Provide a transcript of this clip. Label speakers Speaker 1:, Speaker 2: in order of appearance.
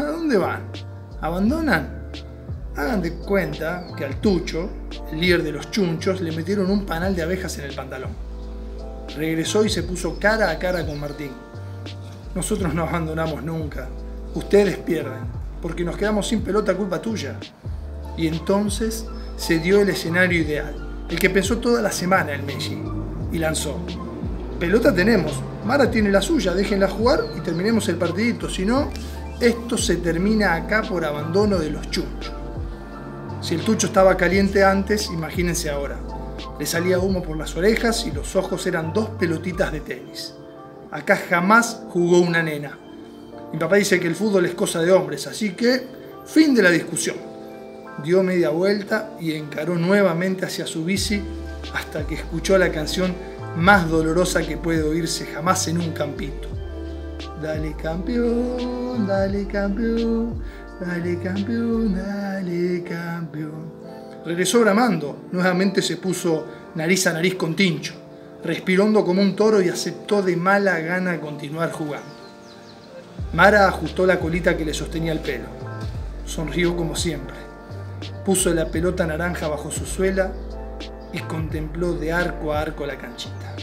Speaker 1: ¿A dónde van? ¿Abandonan? Hagan de cuenta que al Tucho, el líder de los chunchos, le metieron un panal de abejas en el pantalón. Regresó y se puso cara a cara con Martín. Nosotros no abandonamos nunca. Ustedes pierden, porque nos quedamos sin pelota culpa tuya. Y entonces se dio el escenario ideal, el que pensó toda la semana el Messi, y lanzó. Pelota tenemos, Mara tiene la suya, déjenla jugar y terminemos el partidito, si no, esto se termina acá por abandono de los chunchos. Si el tucho estaba caliente antes, imagínense ahora. Le salía humo por las orejas y los ojos eran dos pelotitas de tenis. Acá jamás jugó una nena. Mi papá dice que el fútbol es cosa de hombres, así que fin de la discusión. Dio media vuelta y encaró nuevamente hacia su bici hasta que escuchó la canción más dolorosa que puede oírse jamás en un campito. Dale campeón, dale campeón, dale campeón, dale campeón. Regresó bramando, nuevamente se puso nariz a nariz con Tincho, respiró hondo como un toro y aceptó de mala gana continuar jugando. Mara ajustó la colita que le sostenía el pelo, sonrió como siempre, puso la pelota naranja bajo su suela y contempló de arco a arco la canchita.